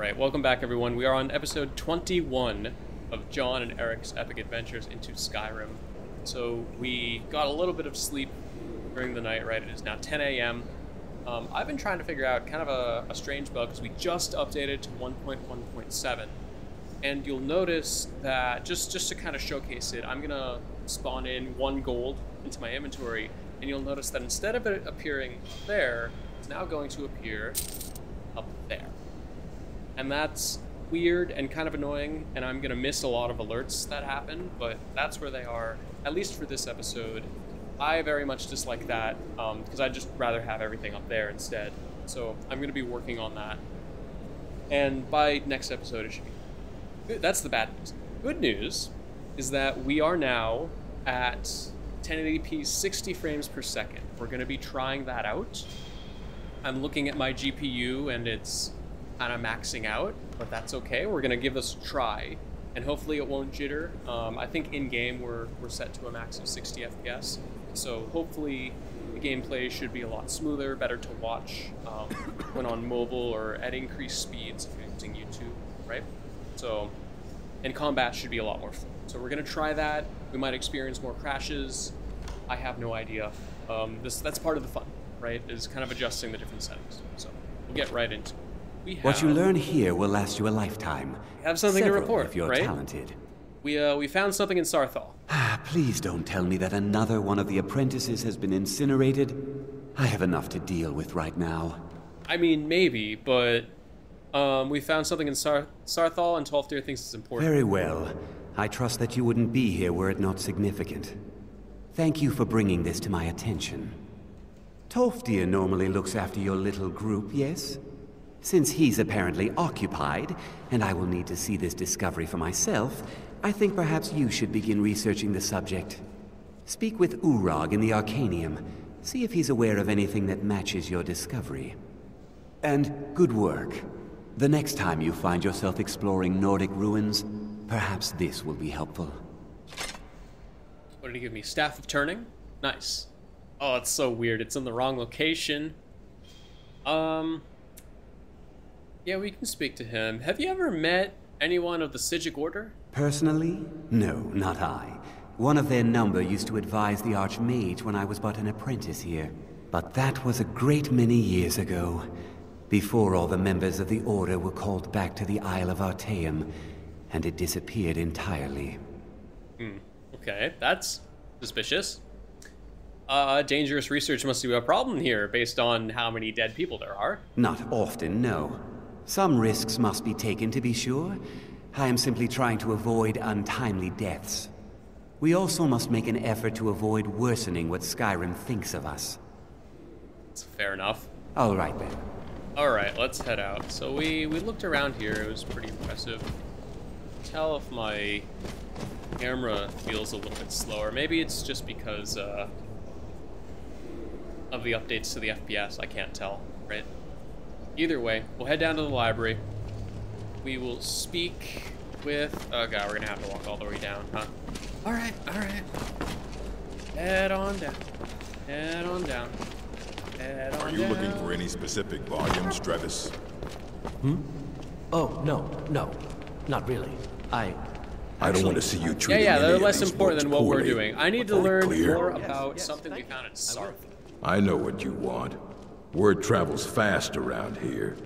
Alright, welcome back everyone. We are on episode 21 of Jon and Erik's epic adventures into Skyrim. So we got a little bit of sleep during the night, right? It is now 10 a.m. Um, I've been trying to figure out kind of a, a strange bug because we just updated to 1.1.7. And you'll notice that, just, just to kind of showcase it, I'm going to spawn in one gold into my inventory. And you'll notice that instead of it appearing there, it's now going to appear up there. And that's weird and kind of annoying, and I'm going to miss a lot of alerts that happen, but that's where they are, at least for this episode. I very much dislike that, because um, I'd just rather have everything up there instead. So I'm going to be working on that. And by next episode, it should be good. That's the bad news. Good news is that we are now at 1080p 60 frames per second. We're going to be trying that out. I'm looking at my GPU and it's kind of maxing out, but that's okay. We're to give this a try, and hopefully it won't jitter. Um, I think in-game we're, we're set to a max of 60 FPS, so hopefully the gameplay should be a lot smoother, better to watch um, when on mobile or at increased speeds if you're using YouTube, right? So, and combat should be a lot more fun. So we're to try that. We might experience more crashes. I have no idea. Um, this That's part of the fun, right? Is kind of adjusting the different settings. So we'll get right into it. Have, what you learn here will last you a lifetime. have something Several to report, if you're right? talented. We, uh, we found something in Saarthal. Ah, please don't tell me that another one of the apprentices has been incinerated. I have enough to deal with right now. I mean, maybe, but um, we found something in Sar Saarthal, and Tolfdir thinks it's important. Very well. I trust that you wouldn't be here were it not significant. Thank you for bringing this to my attention. Tolfdir normally looks after your little group, yes? Since he's apparently occupied, and I will need to see this discovery for myself, I think perhaps you should begin researching the subject. Speak with Urag in the Arcanaeum. See if he's aware of anything that matches your discovery. And good work. The next time you find yourself exploring Nordic ruins, perhaps this will be helpful. What did he give me? Staff of Turning? Nice. Oh, it's so weird. It's in the wrong location. Um, yeah, we can speak to him. Have you ever met anyone of the Psijic Order? Personally? No, not I. One of their number used to advise the Archmage when I was but an apprentice here. But that was a great many years ago. Before all the members of the Order were called back to the Isle of Artaeum, and it disappeared entirely. Hmm. Okay, that's suspicious. Uh, dangerous research must be a problem here, based on how many dead people there are. Not often, no. Some risks must be taken to be sure. I am simply trying to avoid untimely deaths. We also must make an effort to avoid worsening what Skyrim thinks of us. That's fair enough. All right then. All right, let's head out. So we we looked around here. It was pretty impressive. Tell if my camera feels a little bit slower. Maybe it's just because uh, of the updates to the FPS. I can't tell, right? Either way, we'll head down to the library. We will speak with... Oh god, we're gonna have to walk all the way down, huh? Alright, alright. Head on down. Head on down. Head on Are you down. looking for any specific volumes, Travis? Hmm? Oh, no, no. Not really. I... I don't want to see you Yeah, treating yeah, any they're less important than folks what we're doing. I need to learn clear? more about yes, something we found in you. Sarth. I know what you want. Word travels fast around here.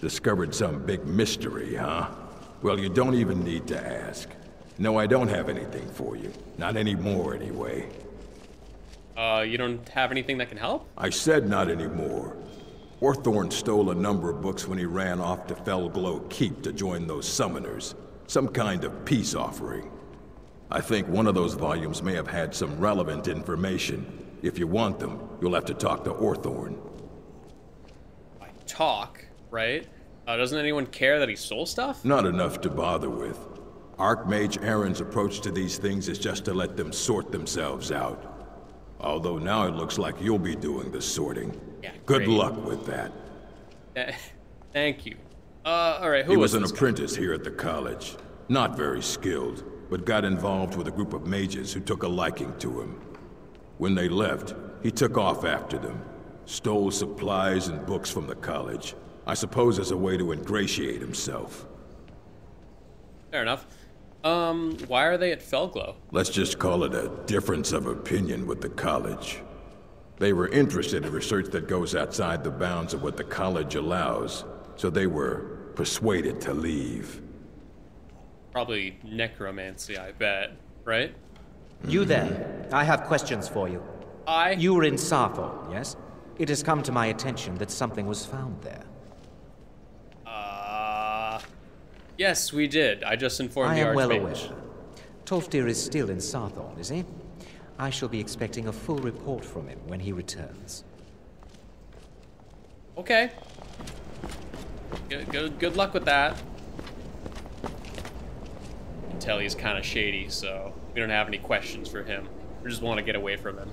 Discovered some big mystery, huh? Well, you don't even need to ask. No, I don't have anything for you. Not anymore, anyway. Uh, you don't have anything that can help? I said not anymore. Orthorn stole a number of books when he ran off to Fellglow Keep to join those summoners. Some kind of peace offering. I think one of those volumes may have had some relevant information. If you want them, you'll have to talk to Orthorn. Talk, right? Uh, doesn't anyone care that he stole stuff? Not enough to bother with. Archmage Aren's approach to these things is just to let them sort themselves out. Although now it looks like you'll be doing the sorting. Yeah, Good great. luck with that. Thank you. Uh, alright, who He was, was an this guy? apprentice here at the college. Not very skilled, but got involved with a group of mages who took a liking to him. When they left, he took off after them, stole supplies and books from the college, I suppose as a way to ingratiate himself. Fair enough. Um, why are they at Fellglow? Let's just call it a difference of opinion with the college. They were interested in research that goes outside the bounds of what the college allows, so they were persuaded to leave. Probably necromancy, I bet. Right? You there. I have questions for you. I. You were in Saarthal, yes? It has come to my attention that something was found there. Uh. Yes, we did. I just informed I the am well Archmage. aware. Tolfdir is still in Saarthal, is he? I shall be expecting a full report from him when he returns. Okay. Good, good, good luck with that. Tell he's kind of shady, so we don't have any questions for him. We just want to get away from him.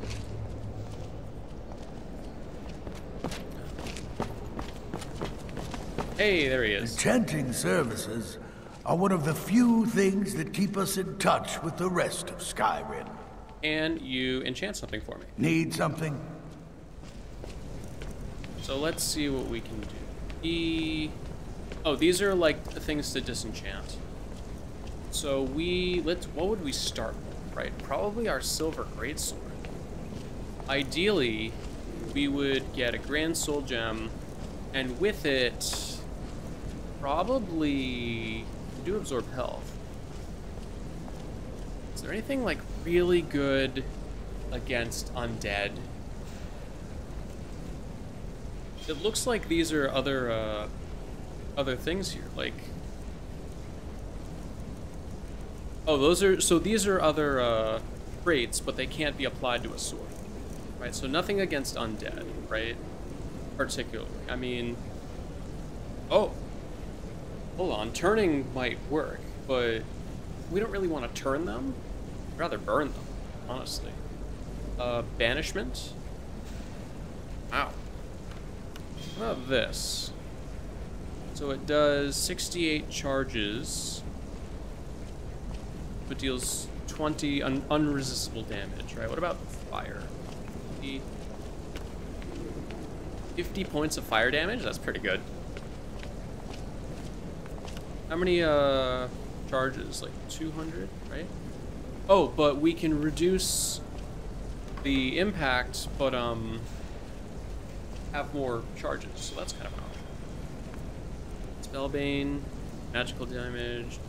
Hey, there he is. Enchanting services are one of the few things that keep us in touch with the rest of Skyrim. And you enchant something for me. Need something? So let's see what we can do. E. Oh, these are like the things to disenchant. So we let's. What would we start with? Right, probably our silver greatsword. Ideally, we would get a grand soul gem, and with it, probably do absorb health. Is there anything like really good against undead? It looks like these are other uh, other things here, like. Oh, those are so these are other uh, traits, but they can't be applied to a sword, right? So nothing against undead, right? Particularly, I mean. Oh. Hold on, turning might work, but we don't really want to turn them. I'd rather burn them, honestly. Uh, banishment. Wow. How about this? So it does 68 charges, but deals 20 un unresistible damage, right? What about fire? 50, 50 points of fire damage? That's pretty good. How many uh, charges? Like 200, right? Oh, but we can reduce the impact, but um, have more charges, so that's kind of an option. Spellbane, magical damage.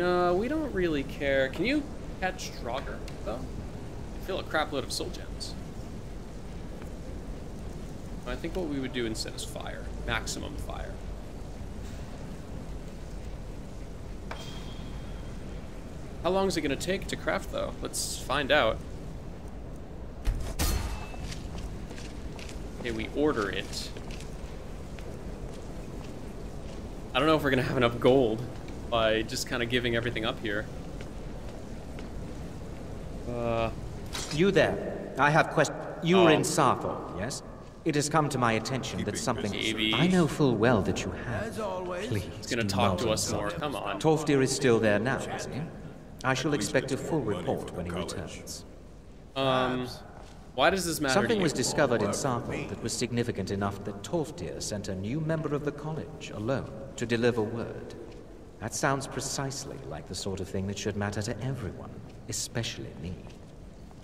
No, we don't really care. Can you catch Draugr, though? I feel a crapload of soul gems. I think what we would do instead is fire. Maximum fire. How long is it going to take to craft, though? Let's find out. Okay, we order it. I don't know if we're going to have enough gold by just kind of giving everything up here. Uh, You there. I have questions. You were Oh. in Saarthal, yes? It has come to my attention that something. busy. I know full well that you have. As always, Please. he's going do to talk to us more. Come on. Tolfdir is still there now, isn't he? I shall expect a full report when he returns. Um, why does this matter Something to was discovered in Saarthal that was significant enough that Tolfdir sent a new member of the college alone to deliver word. That sounds precisely like the sort of thing that should matter to everyone, especially me.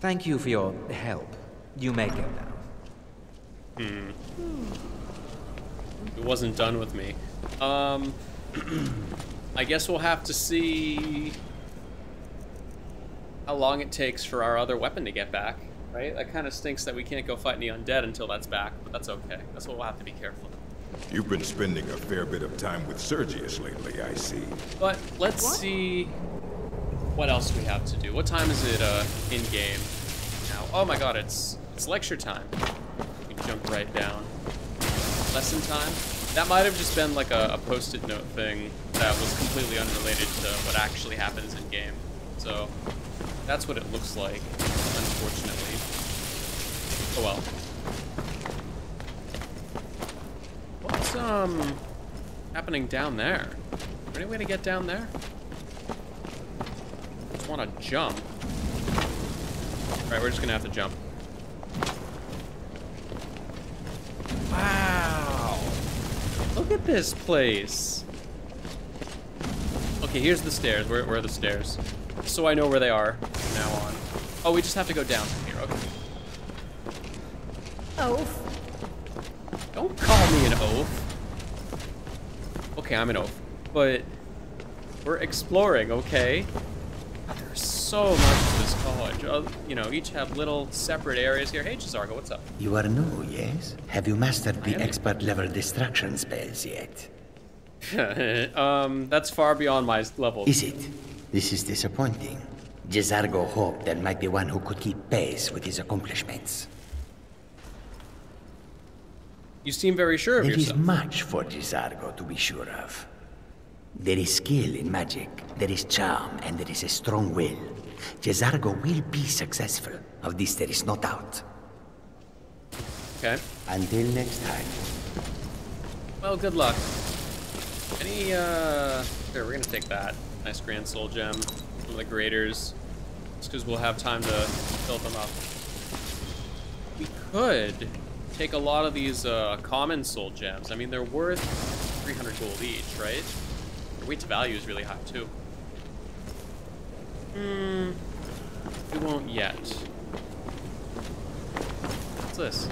Thank you for your help. You may go now. Hmm. It wasn't done with me. Um, I guess we'll have to see how long it takes for our other weapon to get back, right? That kind of stinks that we can't go fight any undead until that's back, but that's okay. That's what we'll have to be careful. You've been spending a fair bit of time with Sergius lately, I see. But let's see what else we have to do. What time is it uh, in game now? Oh my god, it's it's lecture time. We jump right down. Lesson time. That might have just been like a, a post-it note thing that was completely unrelated to what actually happens in game. So that's what it looks like, unfortunately. Oh well. What's um happening down there? Is any way to get down there? just want to jump. Alright, we're just gonna have to jump. Wow! Look at this place! Okay, here's the stairs. Where, where are the stairs? So I know where they are from now on. Oh, we just have to go down from here. Okay. Oaf. Don't call me an oaf. Okay, I'm an oaf. But we're exploring, okay? There's so much to this college. Uh, you know, each have little separate areas here. Hey, J'zargo, what's up? You are new, yes? Have you mastered the expert level destruction spells yet? um, that's far beyond my level. Is it? This is disappointing. J'zargo hoped there might be one who could keep pace with his accomplishments. You seem very sure of There is yourself. much for J'zargo to be sure of. There is skill in magic, there is charm, and there is a strong will. J'zargo will be successful. Of this there is no doubt. Okay. Until next time. Well, good luck. Any, uh... Here, we're gonna take that. Nice Grand Soul Gem. Some of the graders. Just because we'll have time to fill them up. We could take a lot of these, uh, common Soul Gems. I mean, they're worth 300 gold each, right? Their weight to value is really high, too. Hmm... We won't yet. What's this?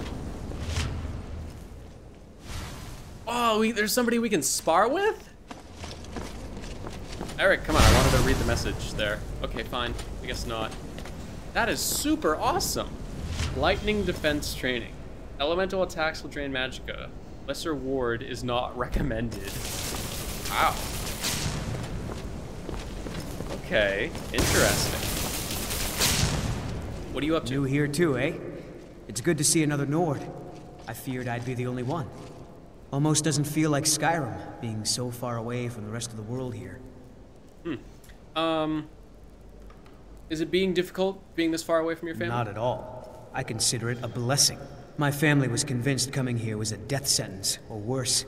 Oh, we, there's somebody we can spar with? Erik, come on, I wanted to read the message there. Okay, fine. I guess not. That is super awesome. Lightning defense training. Elemental attacks will drain magicka. Lesser ward is not recommended. Wow. Okay, interesting. What are you up to? New here too, eh? It's good to see another Nord. I feared I'd be the only one. Almost doesn't feel like Skyrim, being so far away from the rest of the world here. Hmm. Um, is it being difficult being this far away from your family? Not at all. I consider it a blessing. My family was convinced coming here was a death sentence, or worse.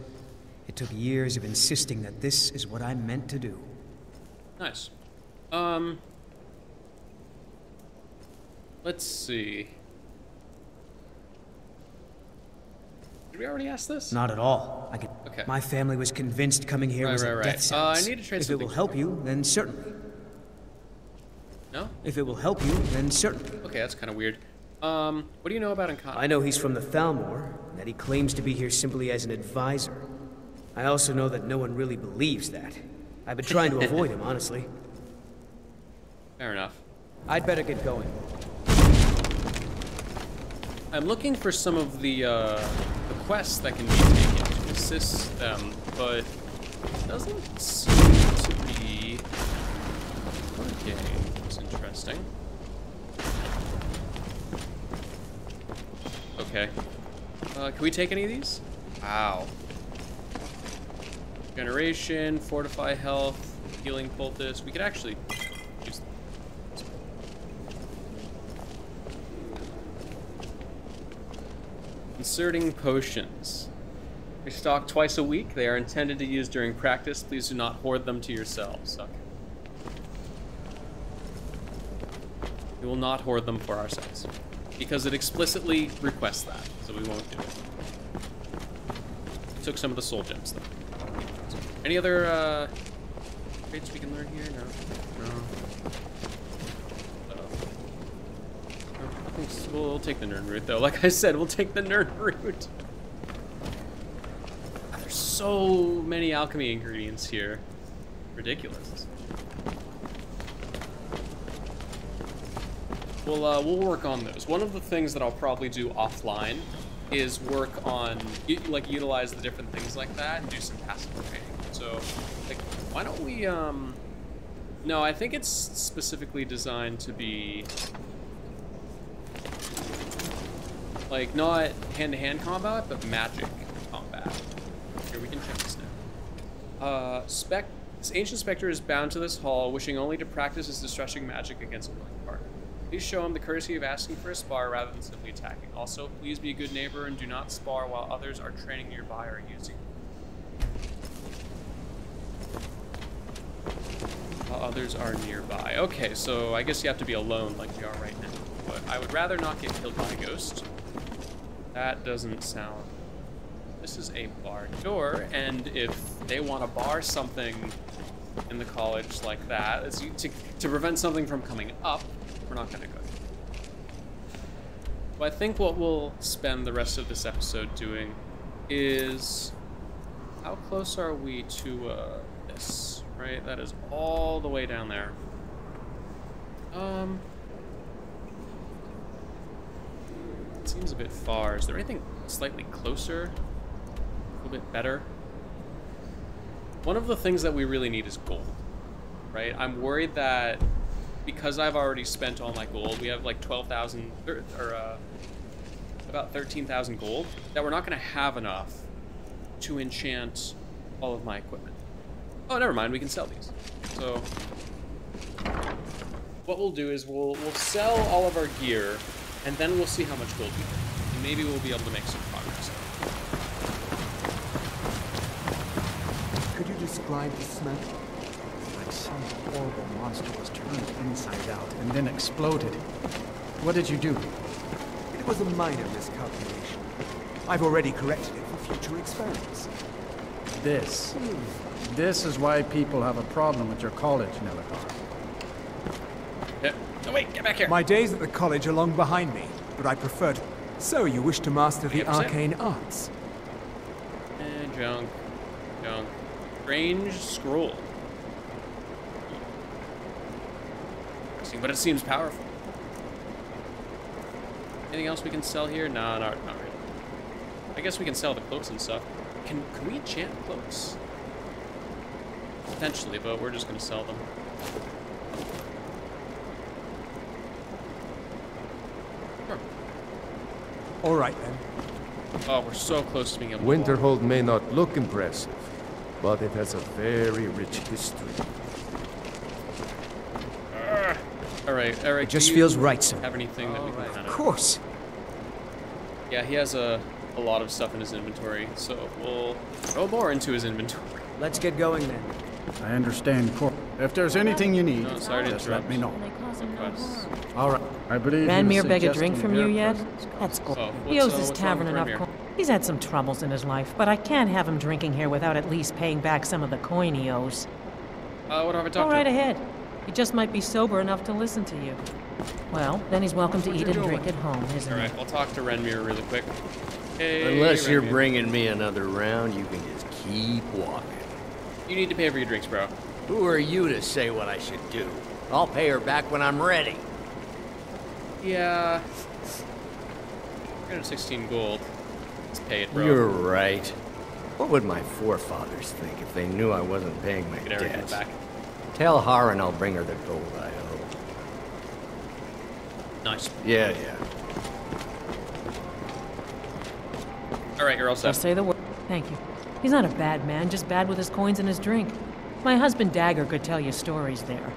It took years of insisting that this is what I'm meant to do. Nice. Um, let's see. Did we already ask this? Not at all. I could. Okay. My family was convinced coming here Right, was right, a right. death Uh, I sentence. need to If it will help you, then certainly. No? If it will help you, then certainly. Okay, that's kind of weird. Um, what do you know about Ancano? I know he's from the Thalmor, and that he claims to be here simply as an advisor. I also know that no one really believes that. I've been trying to avoid him, honestly. Fair enough. I'd better get going. I'm looking for some of the, uh, the quests that can be taken to assist them, but it doesn't seem to be working. It's interesting. Okay. Uh, can we take any of these? Wow. Generation, fortify health, healing poultice. We could actually use Inserting potions. They stock twice a week. They are intended to use during practice. Please do not hoard them to yourselves. Okay. We will not hoard them for ourselves. Because it explicitly requests that, so we won't do it. Took some of the soul gems, though. Any other, uh, traits we can learn here? No. No. Uh, I think s- we'll, we'll take the nerd route, though. Like I said, we'll take the nerd route. There's so many alchemy ingredients here. Ridiculous. We'll, uh, we'll work on those. One of the things that I'll probably do offline is work on, like, utilize the different things like that and do some passive training. So, like, why don't we, um... No, I think it's specifically designed to be... Like, not hand-to-hand combat, but magic combat. Here, we can check this now. Uh, Spec... This ancient specter is bound to this hall, wishing only to practice his distressing magic against partner. Please show him the courtesy of asking for a spar rather than simply attacking. Also, please be a good neighbor and do not spar while others are training nearby or using. while others are nearby. Okay, so I guess you have to be alone like we are right now. But I would rather not get killed by a ghost. That doesn't sound... This is a bar door, and if they want to bar something in the college like that, to, to prevent something from coming up, we're not to go. I think what we'll spend the rest of this episode doing is... How close are we to uh, this? Right, that is all the way down there. Um... It seems a bit far. Is there anything slightly closer? A little bit better? One of the things that we really need is gold, right? I'm worried that because I've already spent all my gold, we have like 12,000, or, or uh, about 13,000 gold, that we're not going to have enough to enchant all of my equipment. Oh, never mind, we can sell these. So, what we'll do is we'll, we'll sell all of our gear, and then we'll see how much gold we get. And maybe we'll be able to make some progress. Could you describe the smell? Like some horrible monster was turned inside out and then exploded. What did you do? It was a minor miscalculation. I've already corrected it for future experiments. This. This is why people have a problem with your college, Nelacar. Yeah. No, wait, get back here. My days at the college are long behind me, but I preferred... So you wish to master the arcane arts? And junk. Junk. Strange scroll. But it seems powerful. Anything else we can sell here? Nah, not, not really. I guess we can sell the cloaks and stuff. Can, can we enchant cloaks? Potentially, but we're just going to sell them. All right, then. Oh, we're so close to being able Winterhold may not look impressive, but it has a very rich history. Uh, all right, Erik. It just feels right, sir. Have anything that we can kind of? Of course. Yeah, he has a a lot of stuff in his inventory, so we'll throw more into his inventory. Let's get going then. I understand, Cor. If there's anything you need, no, sorry just let me know. All right. I believe Ranmir beg a drink from you yet? That's cool. Oh, he owes uh, his tavern enough coin. He's had some troubles in his life, but I can't have him drinking here without at least paying back some of the coin he owes. Uh, what have I talked Go to? right ahead. He just might be sober enough to listen to you. Well, then he's welcome to eat and drink at home, isn't All he? right, I'll talk to Ranmir really quick. Hey, Unless you're bringing me another round, you can just keep walking. You need to pay for your drinks, bro. Who are you to say what I should do? I'll pay her back when I'm ready. Yeah. 316 gold. Let's pay it, bro. You're right. What would my forefathers think if they knew I wasn't paying my Get Erik in debts? back. Tell Haran I'll bring her the gold I owe. Nice. Yeah, yeah. All right, you're all set. Just say the word. Thank you. He's not a bad man, just bad with his coins and his drink. My husband Dagur could tell you stories there.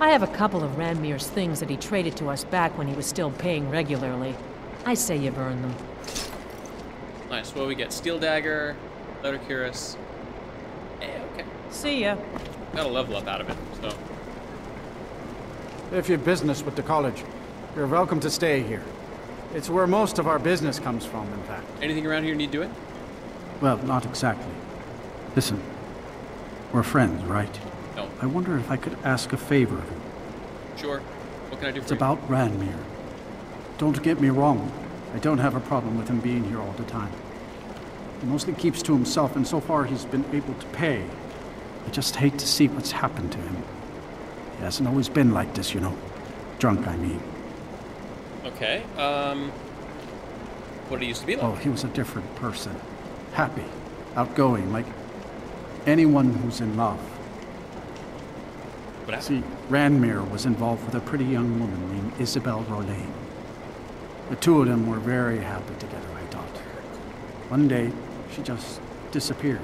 I have a couple of Ranmir's things that he traded to us back when he was still paying regularly. I say you burn them. Nice. Well, we get Steel Dagger, Leather Cuirass. Eh, okay. See ya. Got a level up out of it, so. If you've business with the college, you're welcome to stay here. It's where most of our business comes from, in fact. Anything around here you need doing? Well, not exactly. Listen, we're friends, right? No. I wonder if I could ask a favor of you. Sure. What can I do It's for you? about Ranmir. Don't get me wrong. I don't have a problem with him being here all the time. He mostly keeps to himself, and so far he's been able to pay. I just hate to see what's happened to him. He hasn't always been like this, you know. Drunk, I mean. Okay. Um. What did he used to be like? Oh, he was a different person. Happy, outgoing, like anyone who's in love. What happened? See, Ranmir was involved with a pretty young woman named Isabelle Rolaine. The two of them were very happy together, I thought. One day, she just disappeared.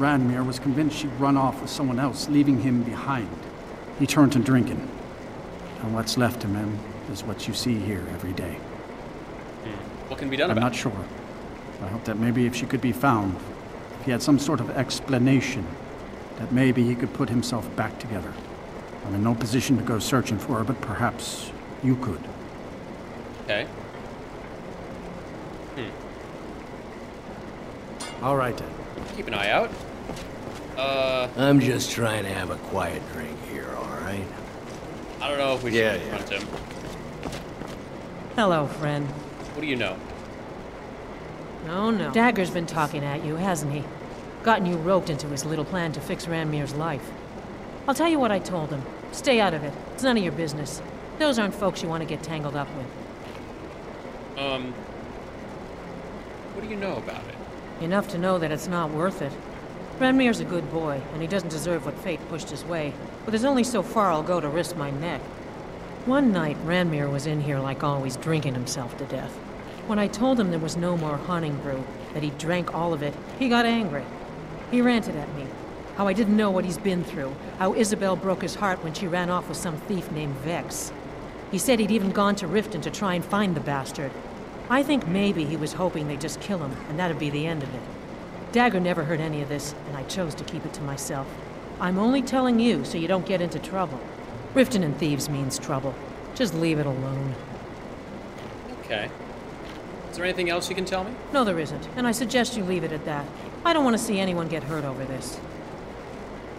Ranmir was convinced she'd run off with someone else, leaving him behind. He turned to drinking. And what's left of him is what you see here every day. What can be done I'm about not sure. I hope that maybe if she could be found, if he had some sort of explanation, that maybe he could put himself back together. I'm in no position to go searching for her, but perhaps you could. Okay. Hmm. All right then. Keep an eye out. Uh, I'm just trying to have a quiet drink here, all right? I don't know if we should Yeah, confront him. Hello, friend. What do you know? Oh no. Dagur's been talking at you, hasn't he? Gotten you roped into his little plan to fix Ranmir's life. I'll tell you what I told him. Stay out of it. It's none of your business. Those aren't folks you want to get tangled up with. Um, what do you know about it? Enough to know that it's not worth it. Ranmir's a good boy, and he doesn't deserve what fate pushed his way. But there's only so far I'll go to risk my neck. One night, Ranmir was in here like always, drinking himself to death. When I told him there was no more Honningbrew, that he drank all of it, he got angry. He ranted at me. How I didn't know what he's been through. How Isabelle broke his heart when she ran off with some thief named Vex. He said he'd even gone to Riften to try and find the bastard. I think maybe he was hoping they'd just kill him, and that'd be the end of it. Dagur never heard any of this, and I chose to keep it to myself. I'm only telling you so you don't get into trouble. Riften and thieves means trouble. Just leave it alone. Okay. Is there anything else you can tell me? No, there isn't, and I suggest you leave it at that. I don't want to see anyone get hurt over this.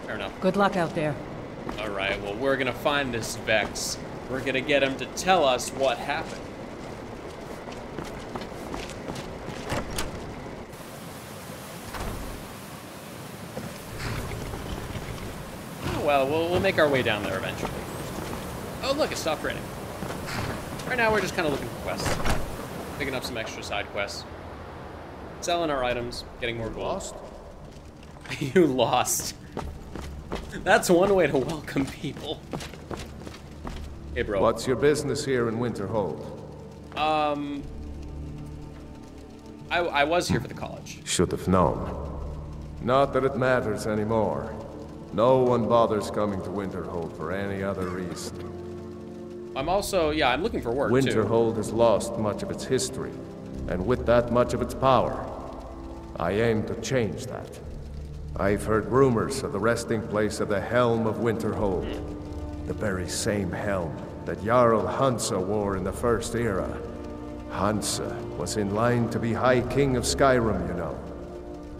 Fair enough. Good luck out there. All right, well, we're gonna find this Vex. We're gonna get him to tell us what happened. Oh, well, well, we'll make our way down there eventually. Oh, look, it stopped raining. Right now, we're just kind of looking for quests. Picking up some extra side quests. Selling our items, getting more gold. Lost? you lost. That's one way to welcome people. Hey, bro. What's your business here in Winterhold? Um, I, I was here for the college. Should have known. Not that it matters anymore. No one bothers coming to Winterhold for any other reason. I'm also, yeah, I'm looking for work too. Winterhold has lost much of its history, and with that much of its power. I aim to change that. I've heard rumors of the resting place of the Helm of Winterhold. The very same helm that Jarl Hansa wore in the First Era. Hansa was in line to be High King of Skyrim, you know.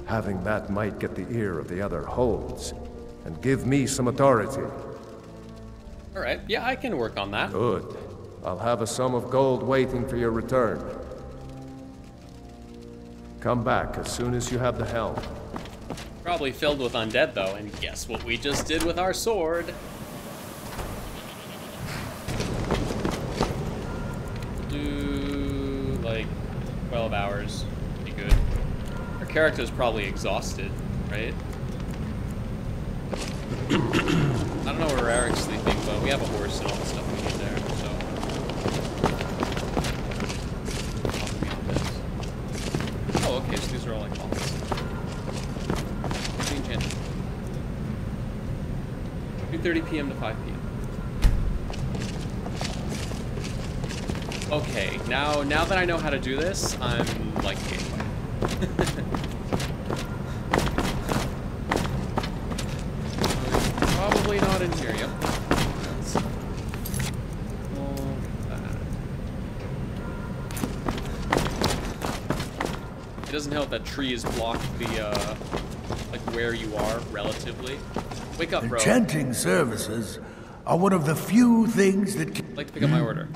Having that might get the ear of the other holds, and give me some authority. All right, yeah, I can work on that. Good. I'll have a sum of gold waiting for your return. Come back as soon as you have the helm. Probably filled with undead though, and guess what we just did with our sword? Do like 12 hours. Be good. Our character's probably exhausted, right? I don't know where Erik's sleeping, but we have a horse and all the stuff we need there, so. Oh, okay, so these are all like channel. 2.30 p.m. to 5 p.m. Okay, now now that I know how to do this, I'm like doesn't help that trees block the, uh, like where you are relatively. Wake up, bro. Enchanting services are one of the few things that can... I'd like to pick up my order.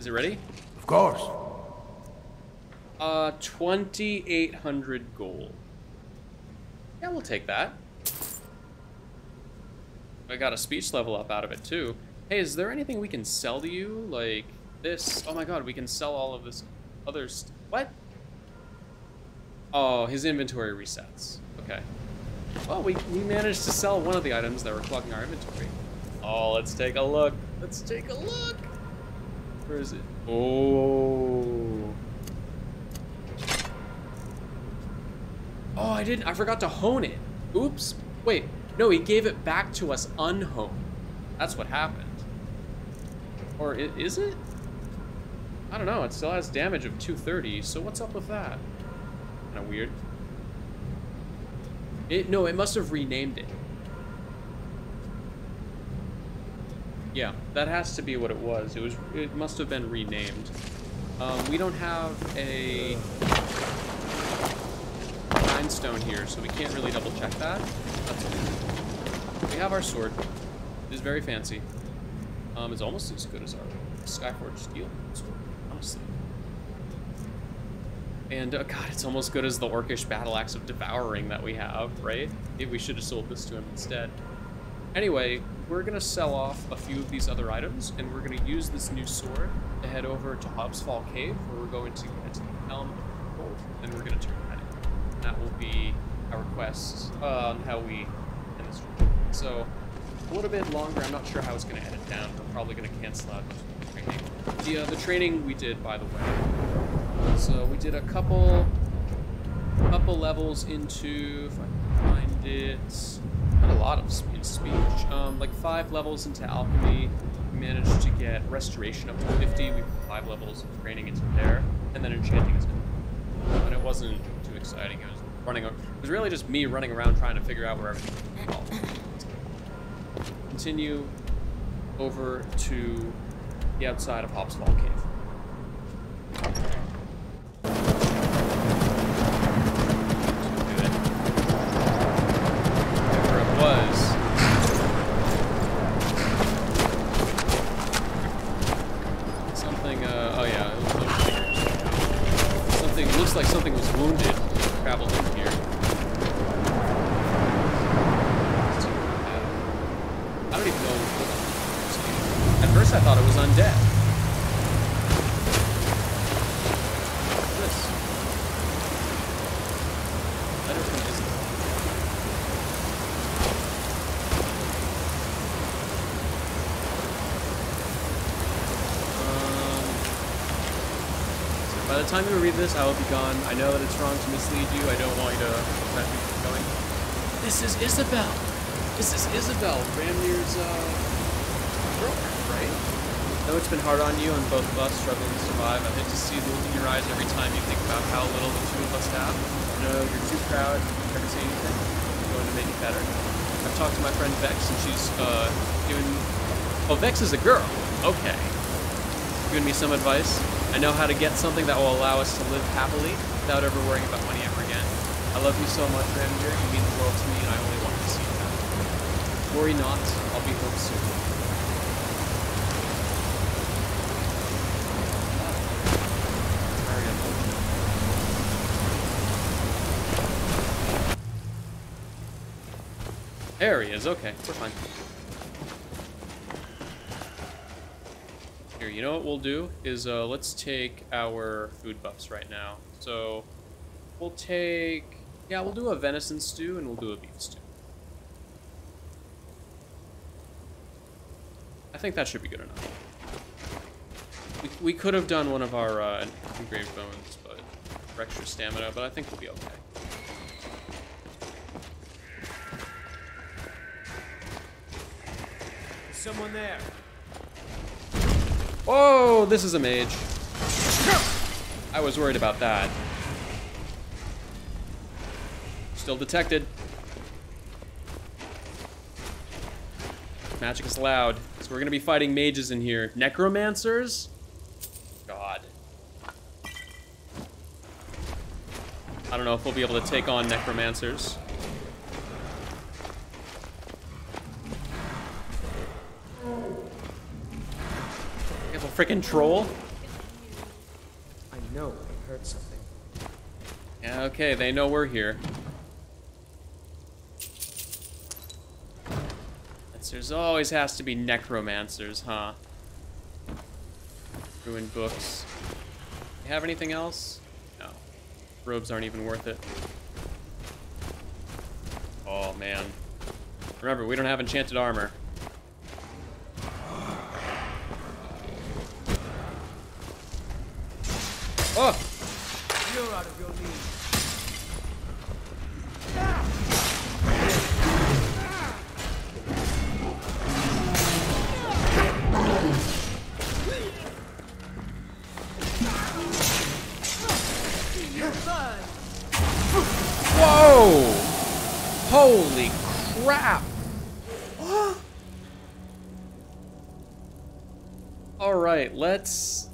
Is it ready? Of course. Uh, 2,800 gold. Yeah, we'll take that. I got a speech level up out of it, too. Hey, is there anything we can sell to you? Like, this? Oh my god, we can sell all of this other st- What? Oh, his inventory resets. Okay. Well, we, we managed to sell one of the items that were clogging our inventory. Oh, let's take a look. Let's take a look. Where is it? Oh. Oh, I didn't. I forgot to hone it. Oops. Wait. No, he gave it back to us unhoned. That's what happened. Or is it? I don't know. It still has damage of 230. So what's up with that? Kind of weird. It no, it must have renamed it. Yeah, that has to be what it was. It was. It must have been renamed. Um, we don't have a stone here, so we can't really double check that. That's okay. We have our sword. It is very fancy. Um, it's almost as good as our Skyforge steel sword. And, uh, God, it's almost good as the Orcish Battle Axe of Devouring that we have, right? Maybe we should have sold this to him instead. Anyway, we're to sell off a few of these other items, and we're to use this new sword to head over to Hob's Fall Cave, where we're going to get the Helm of Gold, and we're to turn that in. That will be our quest uh, on how we end this trip. So, a little bit longer. I'm not sure how it's to edit down. We're probably to cancel out the training. The, uh, the training we did, by the way. So we did a couple, couple levels into, if I can find it, not a lot of speed, speech. Um, like five levels into alchemy. We managed to get restoration up to 50. We put five levels of training into there, and then enchanting is done. And it wasn't too exciting. It was running. It was really just me running around trying to figure out where everything was continue over to the outside of Hob's Fall Cave. Wherever it was. Something, uh, oh yeah, it was those figures. Something, looks like something was wounded, traveled in here. I don't even know. At first, I thought it was undead. What's this? Letter from Isabelle. Um, so by the I will be gone. I know that it's wrong to mislead you. I don't want you to prevent me from going. This is Isabelle. This is Isabelle, Ramnir's uh, girlfriend, right? I know it's been hard on you and both of us struggling to survive. I hate to see the look in your eyes every time you think about how little the two of us have. I know you're too proud to ever say anything. I'm going to make it better. I've talked to my friend Vex, and she's uh, given. Oh, Vex is a girl. Okay. Giving me some advice. I know how to get something that will allow us to live happily without ever worrying about money ever again. I love you so much, Ramnir. You mean the world to me, and I only want to see you happy. Worry not. I'll be home soon. There he is. Okay, we're fine. Here, you know what we'll do is uh, let's take our food buffs right now. So we'll take, yeah, we'll do a venison stew and we'll do a beef stew. I think that should be good enough. We, we could have done one of our uh, engraved bones, but for extra stamina, but I think we'll be okay. Is someone there? Whoa, this is a mage. I was worried about that. Still detected. Magic is loud. So we're gonna be fighting mages in here. Necromancers? God. I don't know if we'll be able to take on necromancers. Freaking troll? I know I heard something. Yeah, okay, they know we're here. There's always has to be necromancers, huh? Ruined books. You have anything else? No. Robes aren't even worth it. Oh, man. Remember, we don't have enchanted armor. Oh!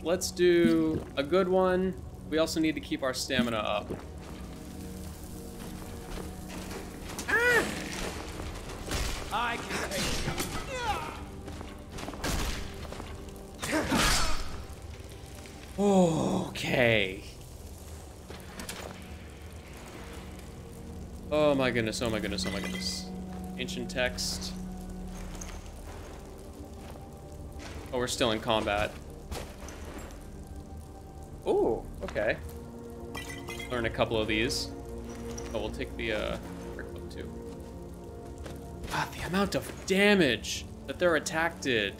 Let's do a good one. We also need to keep our stamina up. Okay. Oh my goodness, oh my goodness, oh my goodness. Ancient text. Oh, we're still in combat. Okay. Learn a couple of these. Oh, we'll take the, uh, Brickbook too. God, the amount of damage that their attack did.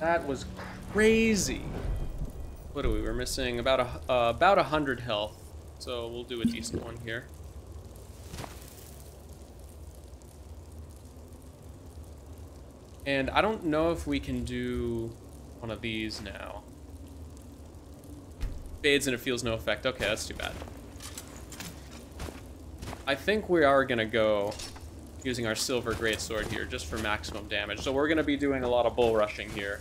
That was crazy. What are we? We're missing about a uh, about a hundred health, so we'll do a decent one here. And I don't know if we can do one of these now. Fades and it feels no effect. Okay, that's too bad. I think we are gonna go using our silver greatsword here just for maximum damage. So we're gonna be doing a lot of bull rushing here.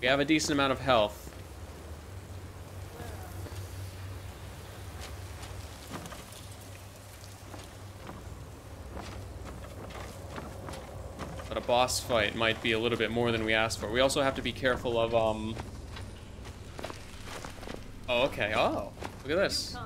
We have a decent amount of health. But a boss fight might be a little bit more than we asked for. We also have to be careful of, um... Oh, okay. Oh, look at this.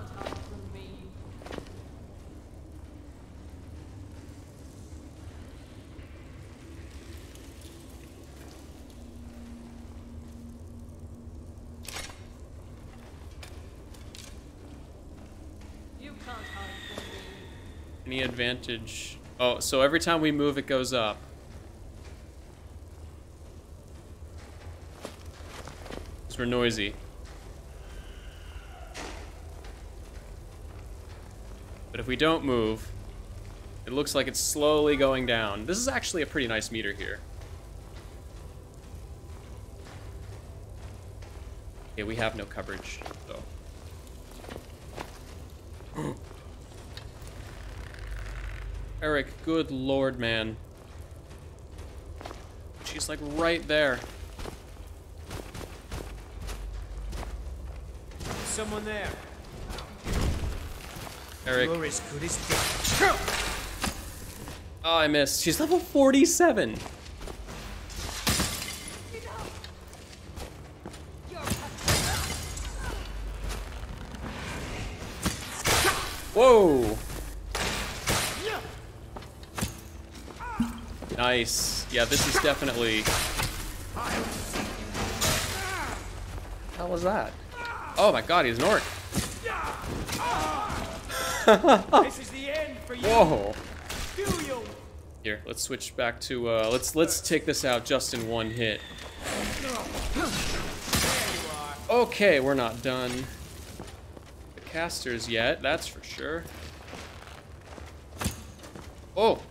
Any advantage? Oh, so every time we move, it goes up. We're noisy. But if we don't move, it looks like it's slowly going down. This is actually a pretty nice meter here. Okay, we have no coverage, so. Erik, good lord, man. She's like right there. Someone there. Erik. You're as good as. Oh, I missed. She's level 47. Whoa. Nice. Yeah, this is definitely... How was that? Oh my god, he's an orc. this is the end for you. Whoa. Here, let's switch back to, uh, let's, let's take this out just in one hit. Okay, we're not done. The casters yet, that's for sure. Oh.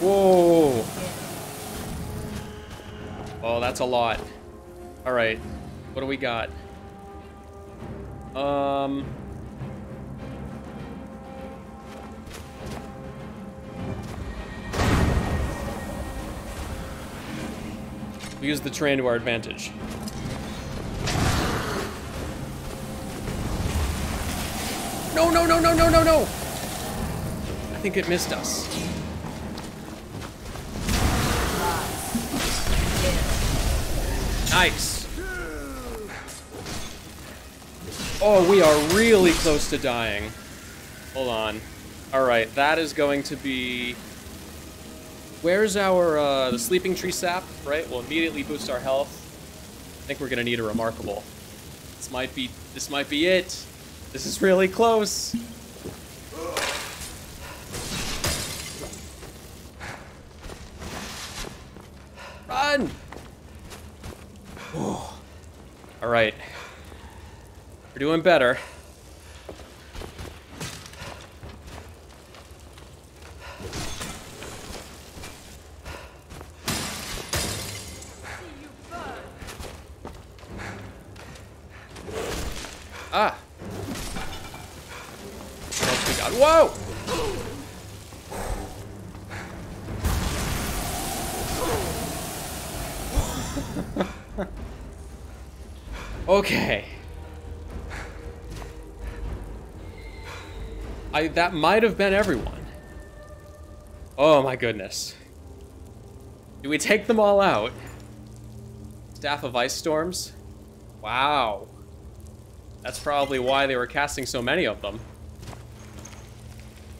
Whoa! Oh, that's a lot. All right, what do we got? Um. We use the train to our advantage. No, no, no, no, no, no, no! I think it missed us. Nice. Oh, we are really close to dying. Hold on. Alright, that is going to be... Where's our, uh, the sleeping tree sap, right? Will immediately boost our health. I think we're gonna need a remarkable. This might be, this might be it. This is really close. Run! All right. We're doing better. Ah. What we got? Whoa! okay. I that might have been everyone. Oh my goodness. Do we take them all out? Staff of Ice Storms? Wow. That's probably why they were casting so many of them.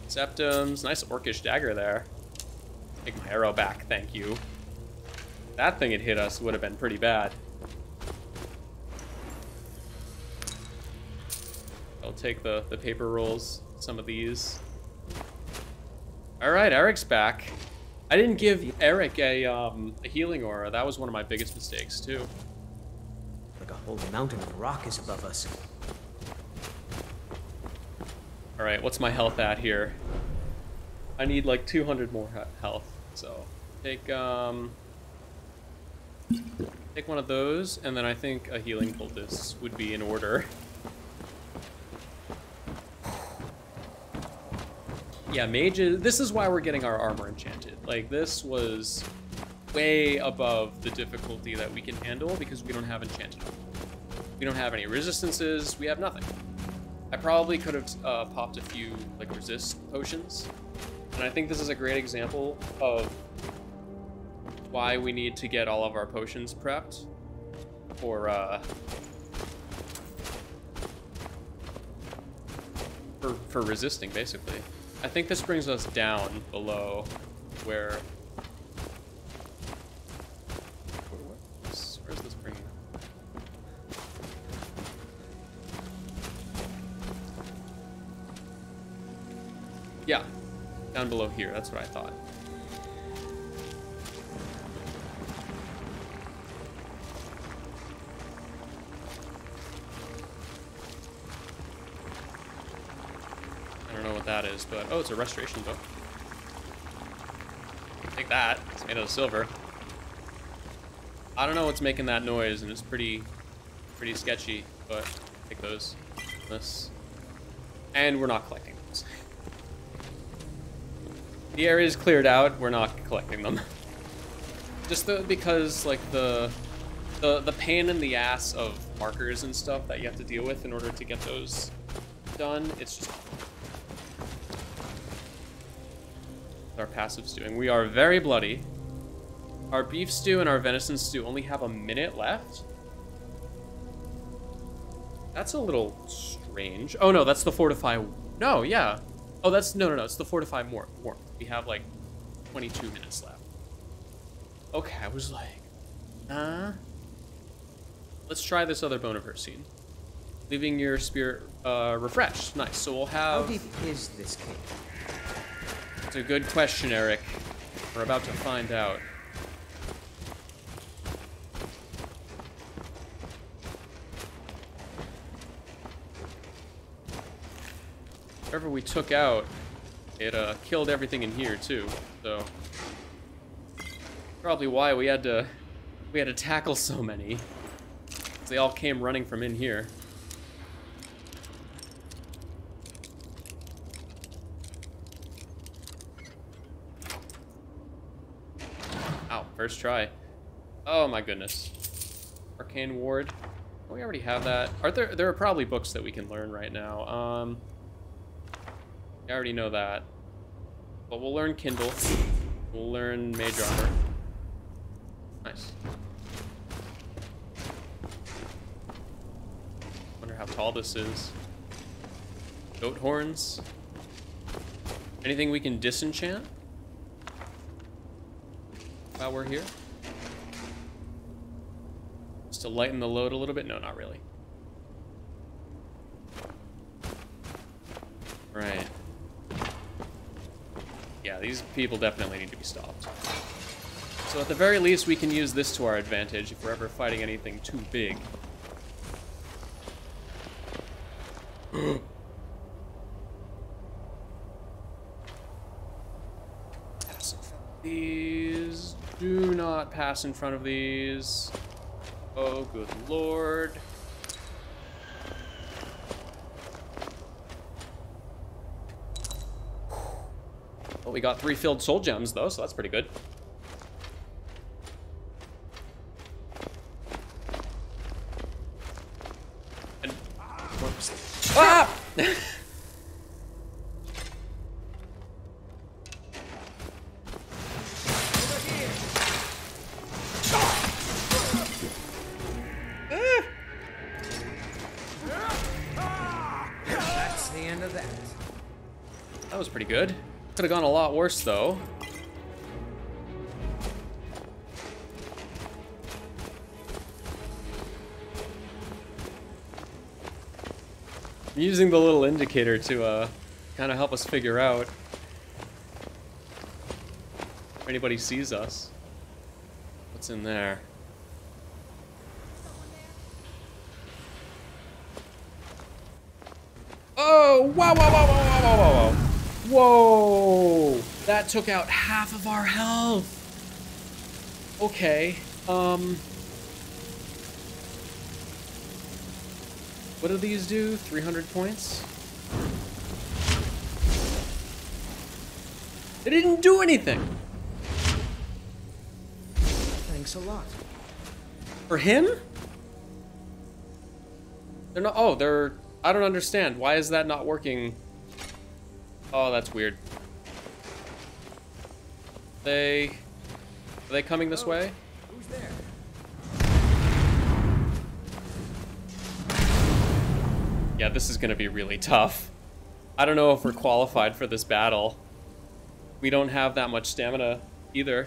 Septims, nice orcish dagger there. Take my arrow back, thank you. That thing had hit us would have been pretty bad. I'll take the, the paper rolls, some of these. Alright, Erik's back. I didn't give Erik a, um, a healing aura. That was one of my biggest mistakes, too. Like a whole mountain of rock is above us. Alright, what's my health at here? I need like 200 more health, so take, um... Take one of those, and then I think a healing poultice would be in order. Yeah, mages, this is why we're getting our armor enchanted. Like, this was way above the difficulty that we can handle because we don't have enchanted armor. We don't have any resistances, we have nothing. I probably could have uh, popped a few like resist potions, and I think this is a great example of why we need to get all of our potions prepped for uh, for for resisting, basically. I think this brings us down below where. Where's, this bringing? Yeah, down below here. That's what I thought. But oh, it's a restoration book. Take that. It's made out of silver. I don't know what's making that noise, and it's pretty, pretty sketchy. But take those. This. And we're not collecting those. The area is cleared out. We're not collecting them. Just the, because like the the the pain in the ass of markers and stuff that you have to deal with in order to get those done. It's just our passive stewing. We are very bloody. Our beef stew and our venison stew only have a minute left. That's a little strange. Oh no, that's the fortify. No, yeah. Oh, that's no, no, no. It's the fortify more warmth. We have like 22 minutes left. Okay, I was like, uh. Let's try this other bone of her scene. Leaving your spirit uh, refreshed. Nice. So we'll have. How deep is this cave? It's a good question, Erik. We're about to find out. Whatever we took out, it uh, killed everything in here too. So probably why we had to we had to tackle so many. They all came running from in here. First try. Oh my goodness. Arcane Ward. We already have that. Are there there are probably books that we can learn right now. Um I already know that. But we'll learn Kindle. We'll learn Mage Armor. Nice. Wonder how tall this is. Goat horns. Anything we can disenchant? While we're here? Just to lighten the load a little bit? No, not really. Right. Yeah, these people definitely need to be stopped. So at the very least, we can use this to our advantage if we're ever fighting anything too big. pass in front of these. Do pass in front of these. Oh, good lord. Well, we got three filled soul gems, though, so that's pretty good. was pretty good. Could have gone a lot worse, though. I'm using the little indicator to uh, kind of help us figure out if anybody sees us. What's in there? Oh, wow, wow, wow, wow, wow, wow, wow. Whoa! That took out half of our health. Okay. Um. What do these do? 300 points? They didn't do anything. Thanks a lot. For him? They're not. Oh, they're. I don't understand. Why is that not working? Oh, that's weird. They. Are they coming this oh, way? Who's there? Yeah, this is gonna be really tough. I don't know if we're qualified for this battle. We don't have that much stamina either.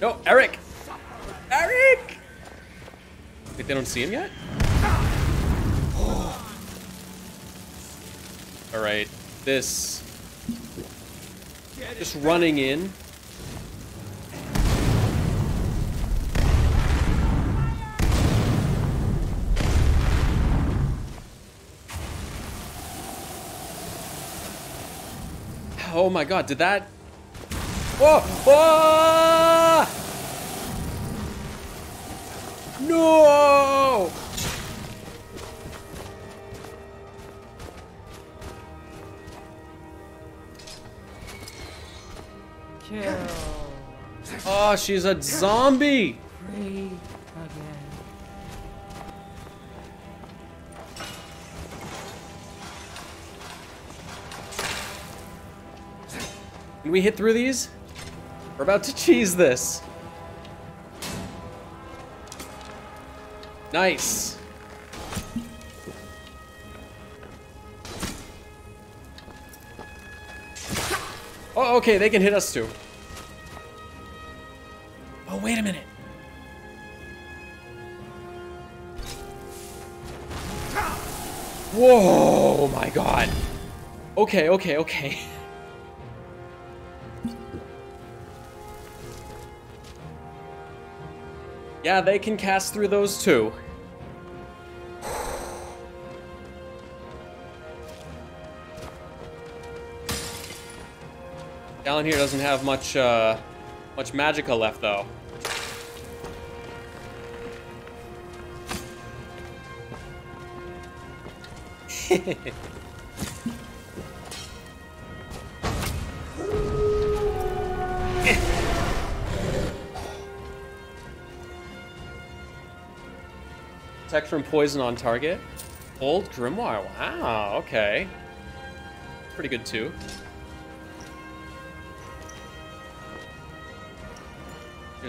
No, Erik! Erik! Wait, they don't see him yet? Alright, this... Just running in. Oh my god, did that... Whoa! No! Kill. Oh, ah, she's a zombie! Free again. Can we hit through these? We're about to cheese this. Nice. Oh, okay, they can hit us too. Oh, wait a minute. Whoa, my god. Okay, okay, okay. Yeah, they can cast through those too. Alan here doesn't have much, uh, much magicka left though. Protect from poison on target. Old Grimoire. Wow, okay. Pretty good too.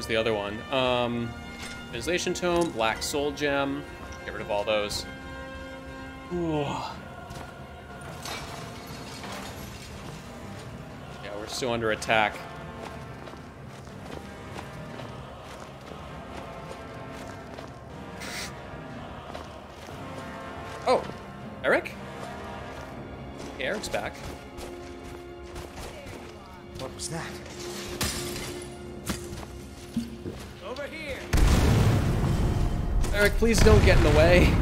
The other one. Um, Translation Tome, Black Soul Gem. Get rid of all those. Ooh. Yeah, we're still under attack. Please don't get in the way.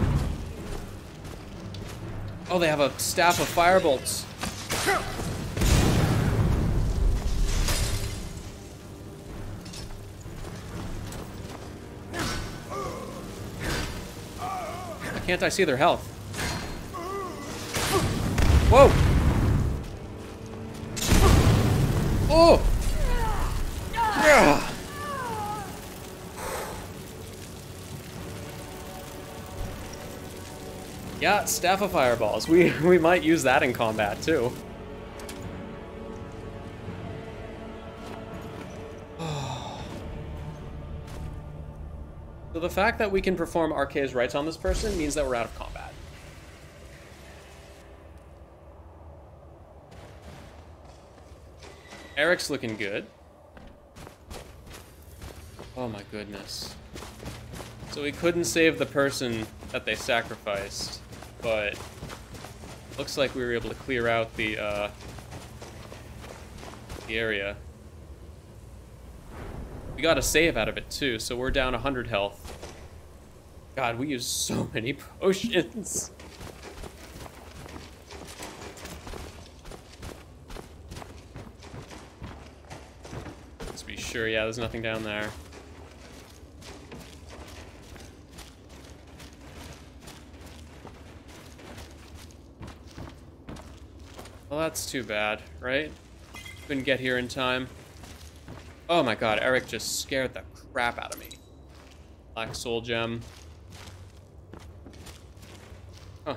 Oh, they have a staff of firebolts. Can't I see their health? Whoa! Yeah, staff of fireballs. We we might use that in combat too. so the fact that we can perform Arceus rights on this person means that we're out of combat. Erik's looking good. Oh my goodness. So we couldn't save the person that they sacrificed, but looks like we were able to clear out the uh, the area. We got a save out of it too, so we're down 100 health. God, we use so many potions. Let's be sure, yeah, there's nothing down there. Well, that's too bad, right? Couldn't get here in time. Oh my god, Erik just scared the crap out of me. Black Soul Gem. Huh.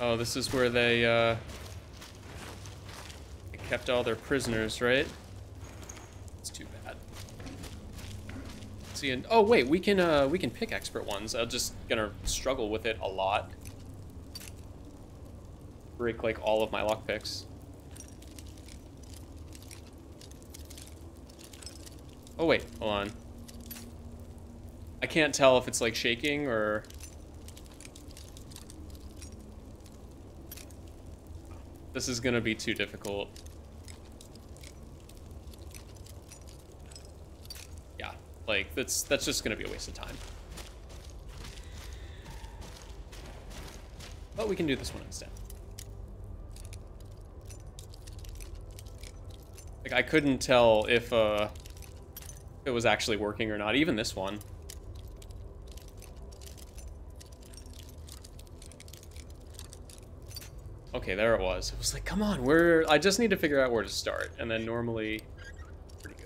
Oh, this is where they, uh... They kept all their prisoners, right? It's too bad. See, and oh wait, we can, uh, we can pick expert ones. I'm just gonna struggle with it a lot break like all of my lockpicks. Oh wait, hold on. I can't tell if it's like shaking or... This is gonna be too difficult. Yeah, like that's that's just gonna be a waste of time. But we can do this one instead. Like, I couldn't tell if, uh, it was actually working or not. Even this one. Okay, there it was. It was like, come on, where... I just need to figure out where to start. And then normally... Pretty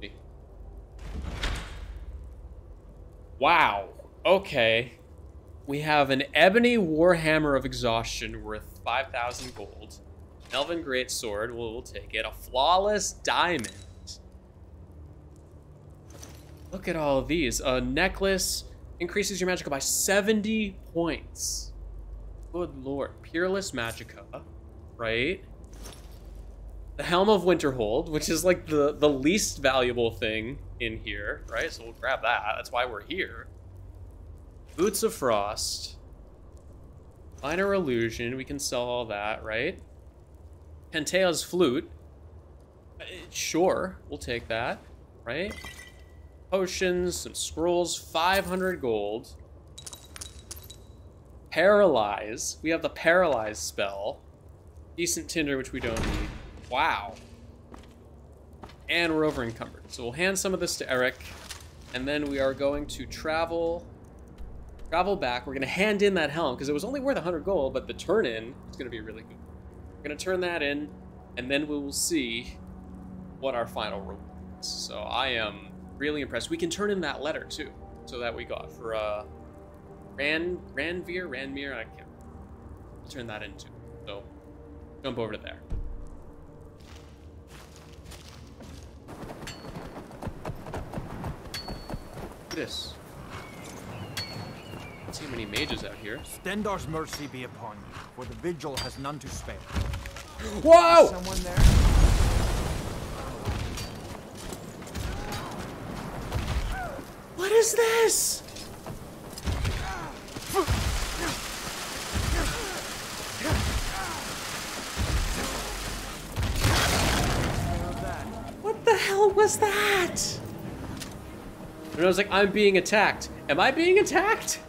good. Wow. Okay. We have an Ebony Warhammer of Exhaustion worth 5,000 gold. Elven Great Sword, we'll, we'll take it. A Flawless Diamond. Look at all these. A necklace increases your magicka by 70 points. Good lord. Peerless Magicka, right? The Helm of Winterhold, which is like the, the least valuable thing in here, right? So we'll grab that. That's why we're here. Boots of Frost. Minor Illusion. We can sell all that, right? Pantea's flute. Uh, sure, we'll take that, right? Potions, some scrolls, 500 gold. Paralyze. We have the Paralyze spell. Decent Tinder, which we don't need. Wow. And we're over encumbered. So we'll hand some of this to Erik. And then we are going to travel travel back. We're going to hand in that helm because it was only worth 100 gold, but the turn in is going to be really good. We're going to turn that in, and then we will see what our final reward is. So I am really impressed. We can turn in that letter, too, so that we got for uh, Ran, Ranveer, Ranmir, I can't turn that into. So jump over to there. This. Don't see many mages out here. Stendarr's mercy be upon you, for the vigil has none to spare. Whoa! Someone there? What is this? What the hell was that? And I was like, I'm being attacked. Am I being attacked?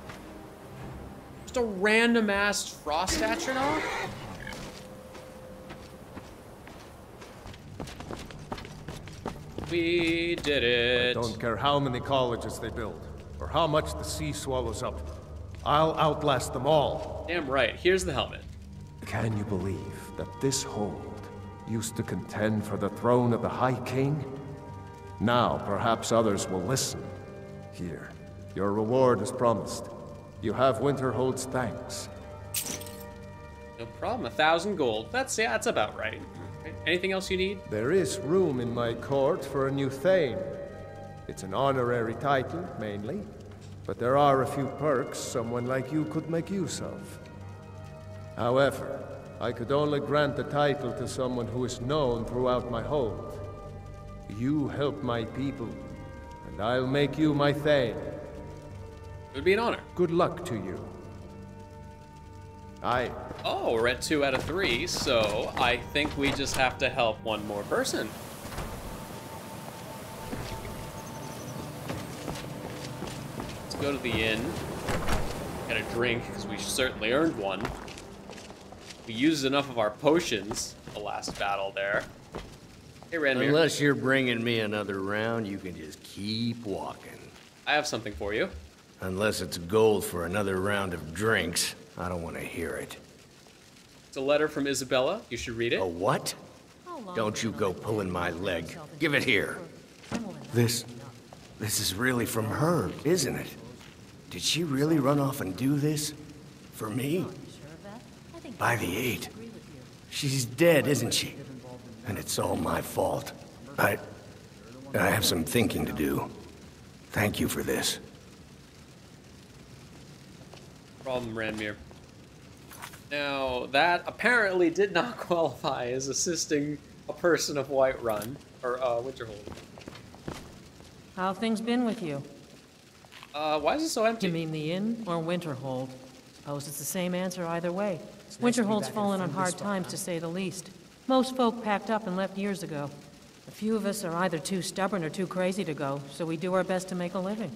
Just a random ass frost atronach? We did it. I don't care how many colleges they build, or how much the sea swallows up. I'll outlast them all. Damn right. Here's the helmet. Can you believe that this hold used to contend for the throne of the High King? Now, perhaps others will listen. Here, your reward is promised. You have Winterhold's thanks. No problem. A thousand gold. That's yeah, that's about right. Anything else you need? There is room in my court for a new Thane. It's an honorary title, mainly, but there are a few perks someone like you could make use of. However, I could only grant the title to someone who is known throughout my hold. You help my people, and I'll make you my Thane. It would be an honor. Good luck to you. I. Oh, we're at two out of three, so I think we just have to help one more person. Let's go to the inn. Get a drink, because we certainly earned one. We used enough of our potions the last battle there. Hey, Ranmir. Unless you're bringing me another round, you can just keep walking. I have something for you. Unless it's gold for another round of drinks, I don't want to hear it. It's a letter from Isabella. You should read it. A what? Don't you go pulling my leg. Give it here. This... this is really from her, isn't it? Did she really run off and do this? For me? By the eight. She's dead, isn't she? And it's all my fault. I... I have some thinking to do. Thank you for this. Problem, Ranmir. Now, that apparently did not qualify as assisting a person of Whiterun, or uh, Winterhold. How things been with you? Uh, why is it so empty? You mean the inn or Winterhold? I suppose it's the same answer either way. Winterhold's fallen on hard times, to say the least. Most folk packed up and left years ago. A few of us are either too stubborn or too crazy to go, so we do our best to make a living.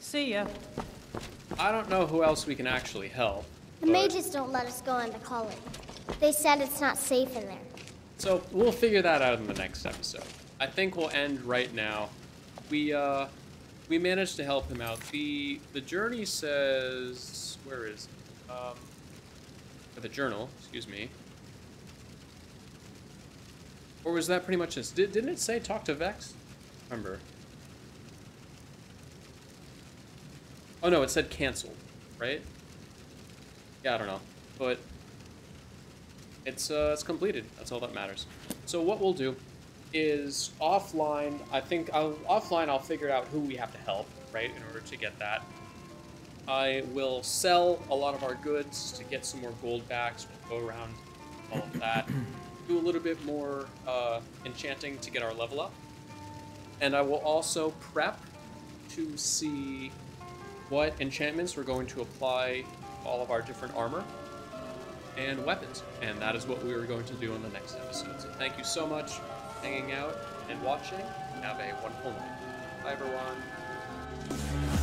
See ya. I don't know who else we can actually help. The mages don't let us go into college. They said it's not safe in there. So we'll figure that out in the next episode. I think we'll end right now. We uh we managed to help him out. The the journey says where is it? Um the journal, excuse me. Or was that pretty much just did, didn't it say talk to Vex? Remember. Oh no, it said canceled, right? Yeah, I don't know. But it's uh, it's completed. That's all that matters. So what we'll do is offline. I think I'll, offline I'll figure out who we have to help, right, in order to get that. I will sell a lot of our goods to get some more gold backs. We'll go around all of that. Do a little bit more uh, enchanting to get our level up. And I will also prep to see what enchantments we're going to apply all of our different armor and weapons. And that is what we are going to do in the next episode. So thank you so much for hanging out and watching. Have a wonderful night. Bye, everyone.